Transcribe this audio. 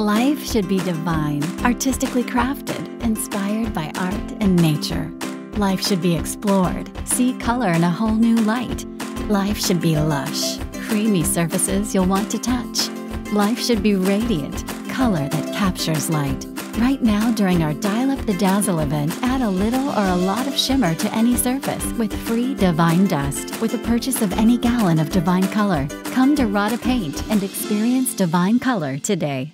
Life should be divine, artistically crafted, inspired by art and nature. Life should be explored, see color in a whole new light. Life should be lush, creamy surfaces you'll want to touch. Life should be radiant, color that captures light. Right now, during our Dial Up the Dazzle event, add a little or a lot of shimmer to any surface with free Devine Dust with the purchase of any gallon of Devine Color. Come to Rada Paint and experience Devine Color today.